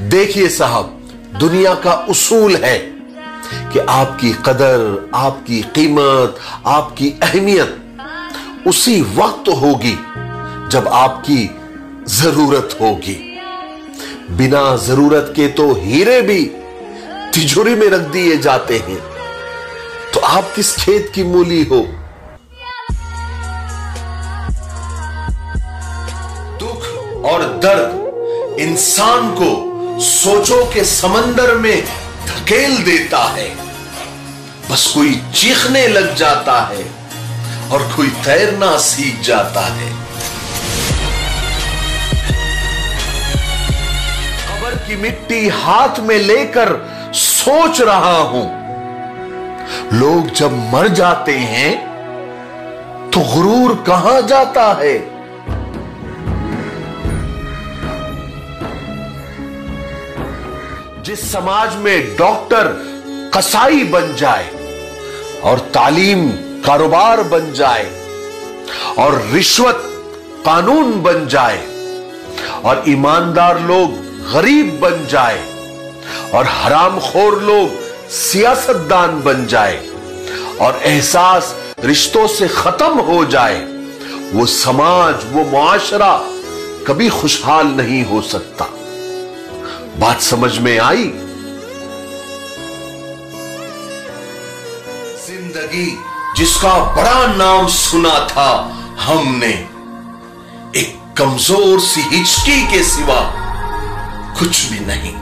देखिए साहब, दुनिया का उसूल है कि आपकी कदर, आपकी कीमत, आपकी अहमियत उसी वक्त होगी जब आपकी ज़रूरत होगी। बिना ज़रूरत के तो हीरे भी तिजोरी में रख दिए जाते हैं। तो आप किस खेत की मूली हो? दुख और दर्द इंसान को सोचों के समंदर में धकेल देता है। बस कोई चीखने लग जाता है और कोई तैरना सीख जाता है। कबर की मिट्टी हाथ में लेकर सोच रहा हूँ। लोग जब मर जाते हैं तो गुरूर कहाँ जाता है? जिस समाज में डॉक्टर कसाई बन जाए और तालीम कारोबार बन जाए और रिश्वत कानून बन जाए और ईमानदार लोग गरीब बन जाए और हरामखोर लोग सियासतदान बन जाए और एहसास रिश्तों से खत्म हो जाए, वो समाज, वो मुआशरा कभी खुशहाल नहीं हो सकता। बात समझ में आई? ज़िंदगी जिसका बड़ा नाम सुना था हमने, एक कमज़ोर सी हिचकी के सिवा कुछ भी नहीं।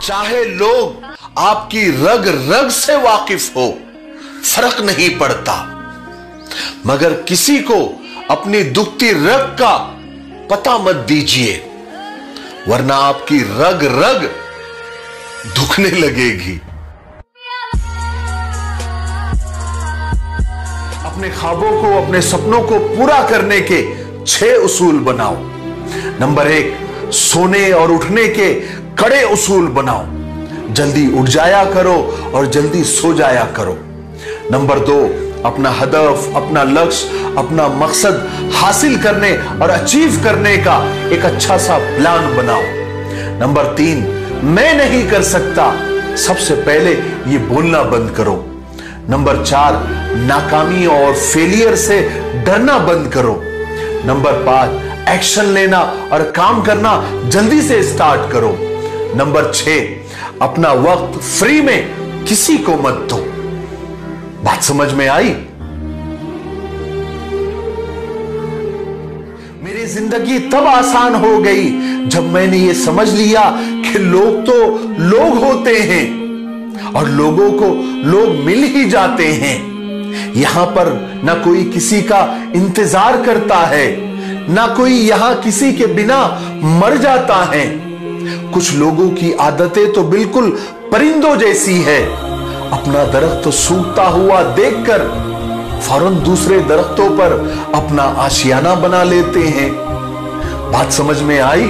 चाहे लोग आपकी रग रग से वाकिफ हो, फ़र्क नहीं पड़ता, मगर किसी को अपनी दुखती रग का पता मत दीजिए, वरना आपकी रग रग दुखने लगेगी। अपने ख्वाबों को, अपने सपनों को पूरा करने के छह उसूल बनाओ। नंबर एक, सोने और उठने के कड़े उसूल बनाओ। जल्दी उठ जाया करो और जल्दी सो जाया करो। नंबर दो अपना हदफ, अपना लक्ष्य, अपना मकसद हासिल करने और अचीव करने का एक अच्छा सा प्लान बनाओ। नंबर तीन, मैं नहीं कर सकता। सबसे पहले ये बोलना बंद करो। नंबर चार, नाकामी और फेलियर से डरना बंद करो। नंबर पाँच एक्शन लेना और काम करना जल्दी से स्टार्ट करो। नंबर छह, अपना वक्त फ्री में किसी को मत दो। बात समझ में आई? मेरी ज़िंदगी तब आसान हो गई जब मैंने ये समझ लिया कि लोग तो लोग होते हैं और लोगों को लोग मिल ही जाते हैं। यहाँ पर ना कोई किसी का इंतज़ार करता है, ना कोई यहाँ किसी के बिना मर जाता है। कुछ लोगों की आदतें तो बिल्कुल परिंदों जैसी है। अपना दरख्त सूखता हुआ देखकर फ़ौरन दूसरे दरख्तों पर अपना आशियाना बना लेते हैं। बात समझ में आई?